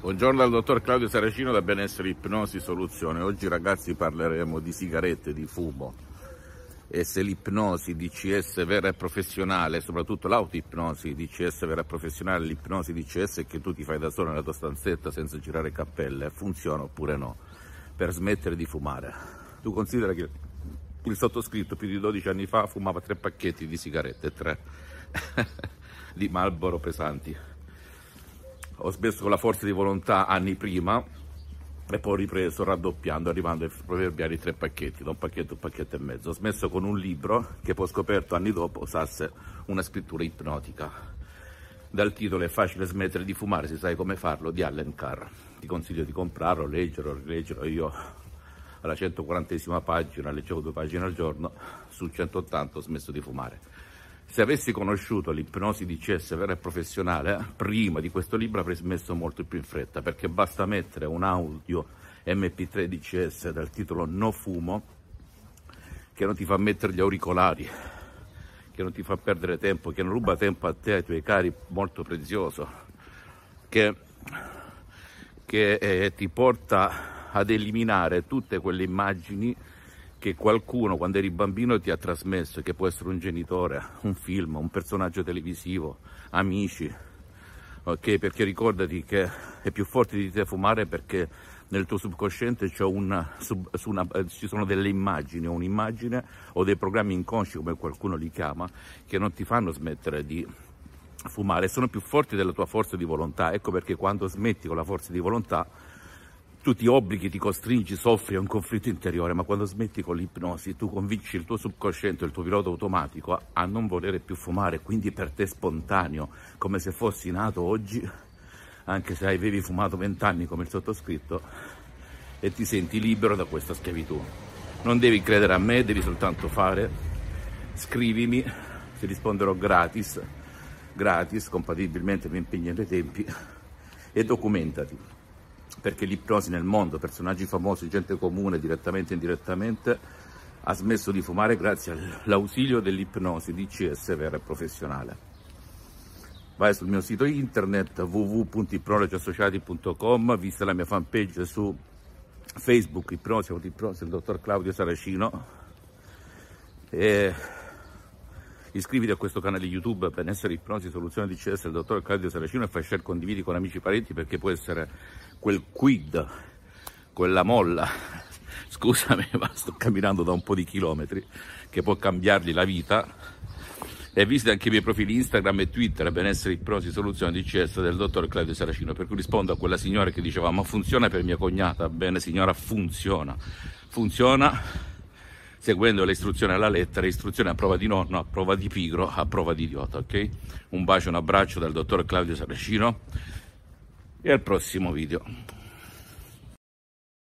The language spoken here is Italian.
Buongiorno dal dottor Claudio Saracino da Benessere Ipnosi Soluzione. Oggi ragazzi parleremo di sigarette, di fumo e se l'ipnosi DCS vera e professionale, soprattutto l'autoipnosi DCS vera e professionale, l'ipnosi DCS che tu ti fai da solo nella tua stanzetta senza girare cappelle, funziona oppure no per smettere di fumare. Tu considera che il sottoscritto più di 12 anni fa fumava tre pacchetti di sigarette, tre di Marlboro pesanti ho smesso con la forza di volontà anni prima e poi ho ripreso raddoppiando, arrivando ai proverbiali tre pacchetti, da un pacchetto a un pacchetto e mezzo. Ho smesso con un libro che poi ho scoperto anni dopo usasse una scrittura ipnotica. Dal titolo È facile smettere di fumare, se sai come farlo, di Allen Carr. Ti consiglio di comprarlo, leggerlo, rileggerlo. Io alla 140esima pagina leggevo due pagine al giorno, su 180 ho smesso di fumare se avessi conosciuto l'ipnosi DCS vera e professionale, prima di questo libro avrei smesso molto più in fretta, perché basta mettere un audio MP3 DCS dal titolo No fumo, che non ti fa mettere gli auricolari, che non ti fa perdere tempo, che non ruba tempo a te e ai tuoi cari molto prezioso, che, che eh, ti porta ad eliminare tutte quelle immagini che qualcuno quando eri bambino ti ha trasmesso, che può essere un genitore, un film, un personaggio televisivo, amici, ok? Perché ricordati che è più forte di te fumare perché nel tuo subconsciente una, una, eh, ci sono delle immagini, o un'immagine o dei programmi inconsci, come qualcuno li chiama, che non ti fanno smettere di fumare, sono più forti della tua forza di volontà. Ecco perché quando smetti con la forza di volontà tu ti obblighi, ti costringi, soffri, è un conflitto interiore, ma quando smetti con l'ipnosi tu convinci il tuo subconsciente, il tuo pilota automatico a, non volere più fumare, quindi per te spontaneo, come se fossi nato oggi, anche se avevi fumato vent'anni come il sottoscritto, e ti senti libero da questa schiavitù. Non devi credere a me, devi soltanto fare, scrivimi, ti risponderò gratis, gratis, compatibilmente con impegni e tempi, e documentati perché l'ipnosi nel mondo, personaggi famosi, gente comune, direttamente e indirettamente, ha smesso di fumare grazie all'ausilio dell'ipnosi DCS vera e professionale. Vai sul mio sito internet www.ipnologiassociati.com, vista la mia fanpage su Facebook, Ipnosi, Ipnosi, il dottor Claudio Saracino, e iscriviti a questo canale YouTube Benessere Ipnosi Soluzione DCS del dottor Claudio Saracino e fai share, condividi con amici e parenti perché può essere quel quid, quella molla, scusami ma sto camminando da un po' di chilometri, che può cambiargli la vita. E visita anche i miei profili Instagram e Twitter, benessere ipnosi soluzione DCS del dottor Claudio Saracino, per cui rispondo a quella signora che diceva ma funziona per mia cognata? Bene signora, funziona. Funziona seguendo le istruzioni alla lettera, istruzioni a prova di nonno, a prova di pigro, a prova di idiota, ok? Un bacio, un abbraccio dal dottor Claudio Saracino e al prossimo video.